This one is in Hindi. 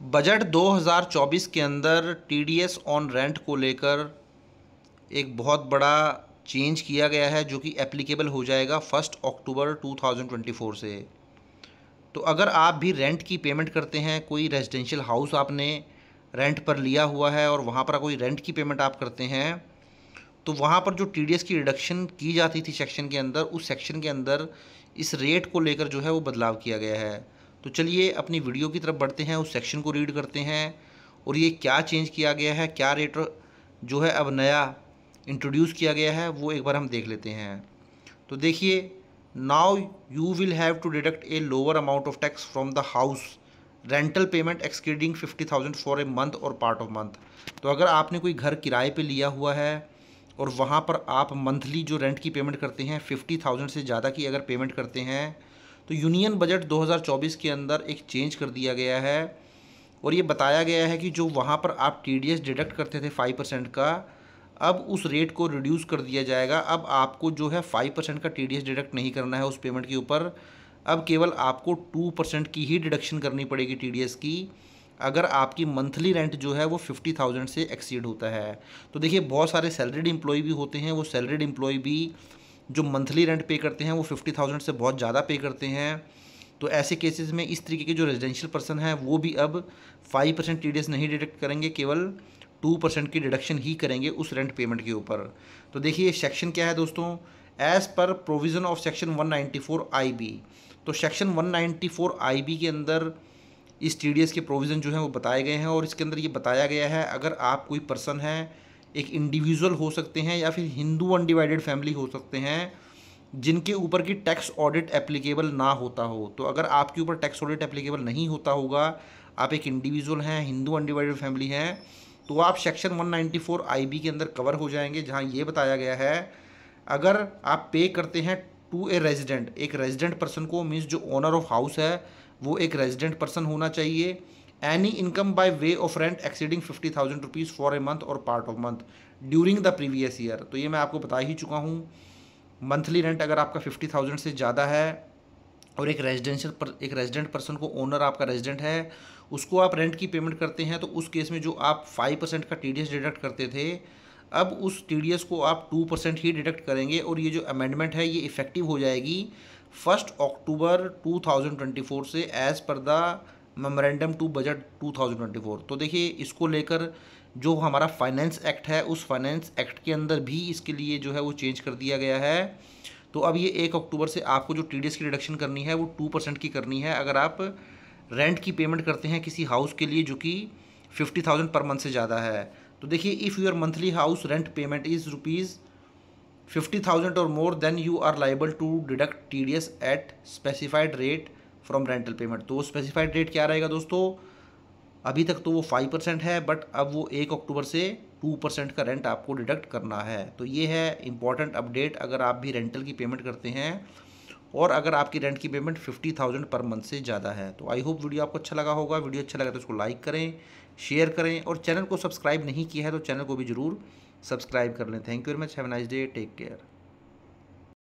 बजट 2024 के अंदर टीडीएस ऑन रेंट को लेकर एक बहुत बड़ा चेंज किया गया है, जो कि एप्लीकेबल हो जाएगा फ़र्स्ट अक्टूबर 2024 से। तो अगर आप भी रेंट की पेमेंट करते हैं, कोई रेजिडेंशियल हाउस आपने रेंट पर लिया हुआ है और वहाँ पर कोई रेंट की पेमेंट आप करते हैं तो वहाँ पर जो टीडीएस की रिडक्शन की जाती थी सेक्शन के अंदर, उस सेक्शन के अंदर इस रेट को लेकर जो है वो बदलाव किया गया है। तो चलिए अपनी वीडियो की तरफ़ बढ़ते हैं, उस सेक्शन को रीड करते हैं और ये क्या चेंज किया गया है, क्या रेट जो है अब नया इंट्रोड्यूस किया गया है, वो एक बार हम देख लेते हैं। तो देखिए now you will have to deduct a lower amount of tax from the house rental payment exceeding fifty thousand for a month or part of month तो अगर आपने कोई घर किराए पे लिया हुआ है और वहाँ पर आप मंथली जो रेंट की पेमेंट करते हैं फिफ्टी थाउज़ेंड से ज़्यादा की अगर पेमेंट करते हैं तो यूनियन बजट 2024 के अंदर एक चेंज कर दिया गया है और ये बताया गया है कि जो वहाँ पर आप टीडीएस डिडक्ट करते थे फाइव परसेंट का, अब उस रेट को रिड्यूस कर दिया जाएगा। अब आपको जो है फाइव परसेंट का टीडीएस डिडक्ट नहीं करना है उस पेमेंट के ऊपर। अब केवल आपको टू परसेंट की ही डिडक्शन करनी पड़ेगी टीडीएस की। अगर आपकी मंथली रेंट जो है वो फिफ्टी थाउज़ेंड से एक्सीड होता है। तो देखिए, बहुत सारे सैलरीड एम्प्लॉय भी होते हैं, वो सैलरीड एम्प्लॉय भी जो मंथली रेंट पे करते हैं, वो फिफ्टी थाउज़ेंड से बहुत ज़्यादा पे करते हैं। तो ऐसे केसेस में इस तरीके के जो रेजिडेंशियल पर्सन हैं, वो भी अब फाइव परसेंट टीडीएस नहीं डिडक्ट करेंगे, केवल टू परसेंट की डिडक्शन ही करेंगे उस रेंट पेमेंट के ऊपर। तो देखिए सेक्शन क्या है दोस्तों? As per provision of section 194 IB तो सेक्शन 194 आईबी के अंदर इस टीडीएस के प्रोविज़न जो है, वो बताए गए हैं और इसके अंदर ये बताया गया है, अगर आप कोई पर्सन है एक इंडिविजुअल हो सकते हैं या फिर हिंदू अनडिवाइडेड फैमिली हो सकते हैं, जिनके ऊपर की टैक्स ऑडिट एप्लीकेबल ना होता हो। तो अगर आपके ऊपर टैक्स ऑडिट एप्लीकेबल नहीं होता होगा, आप एक इंडिविजुअल हैं, हिंदू अनडिवाइडेड फैमिली हैं तो आप सेक्शन 194 आईबी के अंदर कवर हो जाएँगे, जहाँ ये बताया गया है, अगर आप पे करते हैं टू ए रेजिडेंट एक रेजिडेंट पर्सन को मीन्स जो ओनर ऑफ़ हाउस है, वो एक रेजिडेंट पर्सन होना चाहिए। Any income by way of rent exceeding fifty thousand rupees for a month or part of month during the previous year तो ये मैं आपको बता ही चुका हूँ। मंथली रेंट अगर आपका फिफ्टी थाउज़ेंड से ज़्यादा है और एक रेजिडेंशियल एक रेजिडेंट पर्सन को ओनर आपका रेजिडेंट है, उसको आप रेंट की पेमेंट करते हैं तो उस केस में जो आप फाइव परसेंट का टी डी एस डिडक्ट करते थे, अब उस टी डी एस को आप टू परसेंट ही डिडक्ट करेंगे और ये जो अमेंडमेंट है, ये इफ़ेक्टिव हो जाएगी फ़र्स्ट अक्टूबर 2024 से as per the memorandum to budget 2024 तो देखिए, इसको लेकर जो हमारा फाइनेंस एक्ट है, उस फाइनेंस एक्ट के अंदर भी इसके लिए जो है वो चेंज कर दिया गया है। तो अब ये एक अक्टूबर से आपको जो टीडीएस की रिडक्शन करनी है, वो टू परसेंट की करनी है। अगर आप रेंट की पेमेंट करते हैं किसी हाउस के लिए, जो कि फिफ्टी थाउज़ेंड पर मंथ से ज़्यादा है तो देखिए if your monthly house rent payment is rupees fifty thousand और more than you are liable to deduct T D S at specified rate from rental payment तो स्पेसिफाइड रेट क्या रहेगा दोस्तों? अभी तक तो वो फाइव परसेंट है बट अब वो एक अक्टूबर से टू परसेंट का रेंट आपको डिडक्ट करना है। तो ये है इंपॉर्टेंट अपडेट अगर आप भी रेंटल की पेमेंट करते हैं, और अगर आपकी रेंट की payment fifty thousand per month से ज़्यादा है। तो आई होप वीडियो आपको अच्छा लगा होगा। वीडियो अच्छा लगा तो उसको लाइक करें शेयर करें, और चैनल को सब्सक्राइब नहीं किया है तो चैनल को भी ज़रूर सब्सक्राइब कर लें। Thank you very much have nice day take care